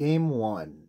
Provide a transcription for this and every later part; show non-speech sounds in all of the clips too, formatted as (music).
Game one.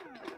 Thank (laughs) you.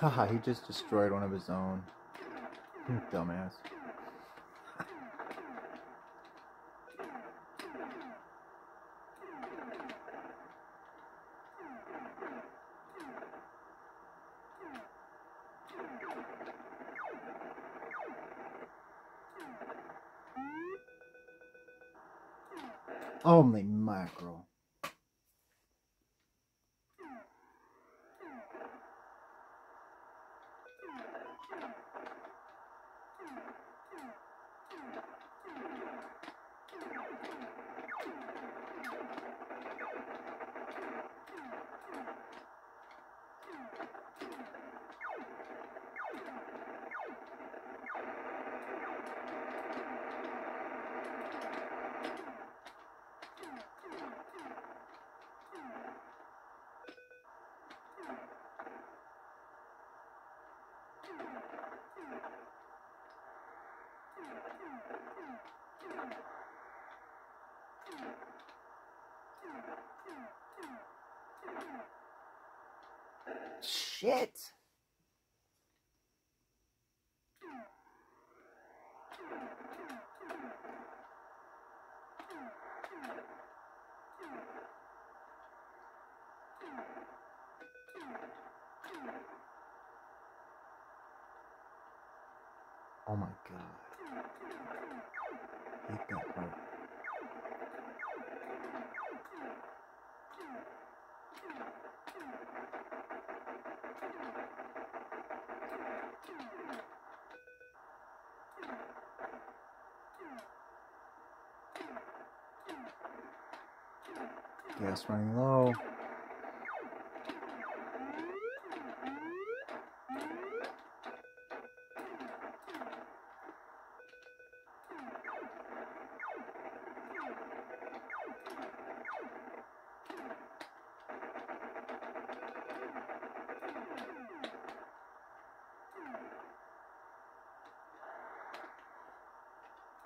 Haha, (laughs) he just destroyed one of his own. Dumbass. Only mackerel. Shit. Oh my Gas running low.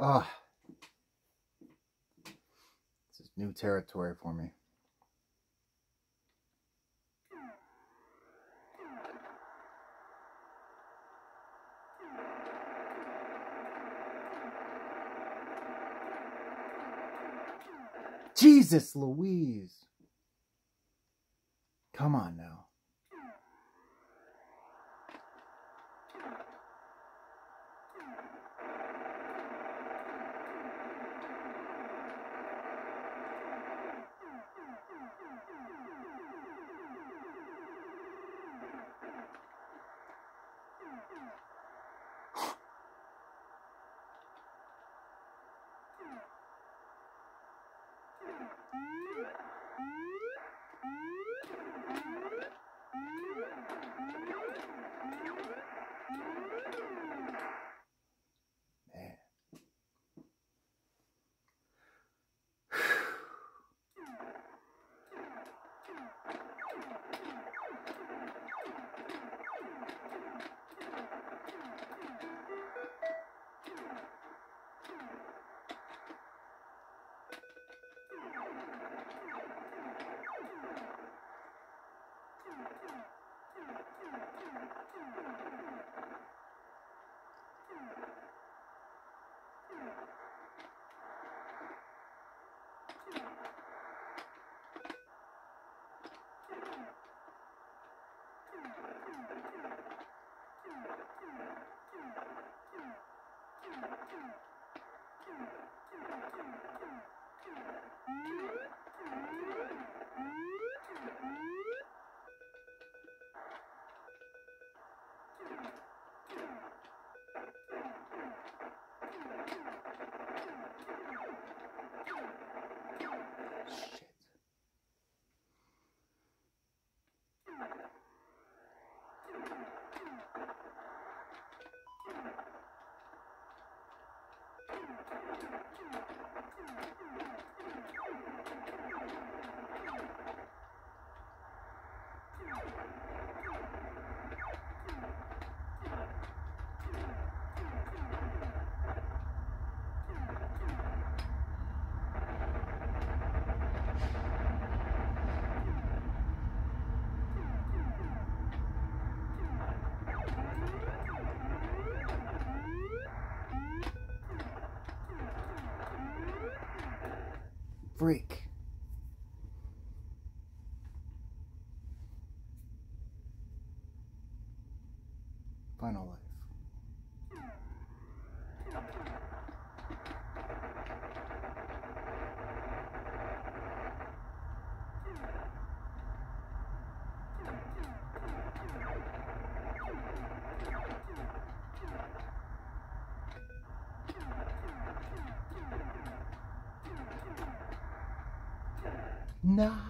Ah. This is new territory for me. Jesus Louise. Come on now. Shit. Freak. Final Nah.